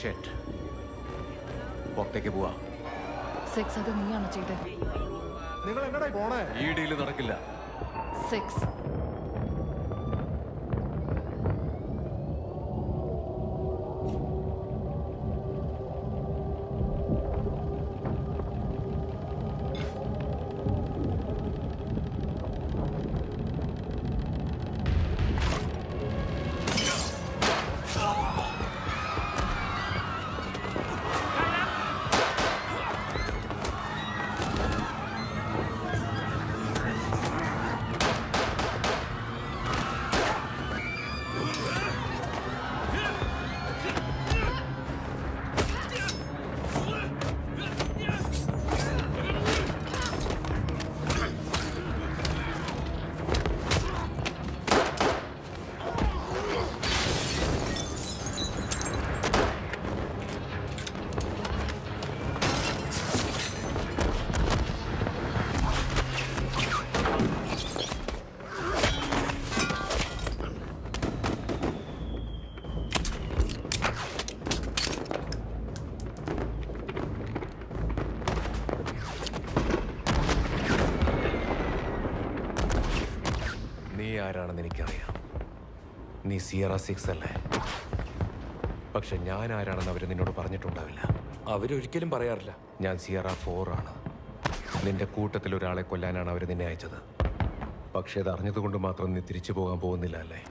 ഷെറ്റ് പുറത്തേക്ക് പോവാ. സെക്സ് അത് നീയാണോ ചെയ്തത് നിങ്ങൾ എങ്ങടായി പോണേ? ഈ ഡീൽ നടക്കില്ല. സെക്സ് ആരാണെന്ന് എനിക്കറിയാം. നീ സിയറ സിക്സ് അല്ലേ? പക്ഷെ ഞാൻ ആരാണെന്ന് അവർ നിന്നോട് പറഞ്ഞിട്ടുണ്ടാവില്ല. അവരൊരിക്കലും പറയാറില്ല. ഞാൻ സിയറ ഫോർ ആണ്. നിന്റെ കൂട്ടത്തിൽ ഒരാളെ കൊല്ലാനാണ് അവർ നിന്നെ അയച്ചത്. പക്ഷെ അത് അറിഞ്ഞതുകൊണ്ട് മാത്രം നീ തിരിച്ചു പോകാൻ പോകുന്നില്ല അല്ലേ?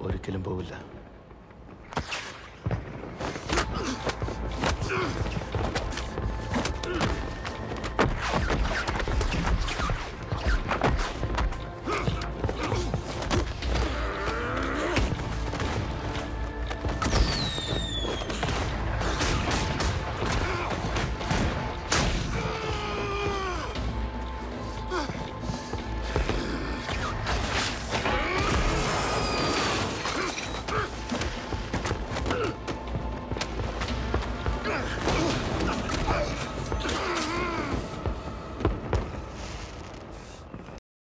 ഒരിക്കലും പോവില്ല.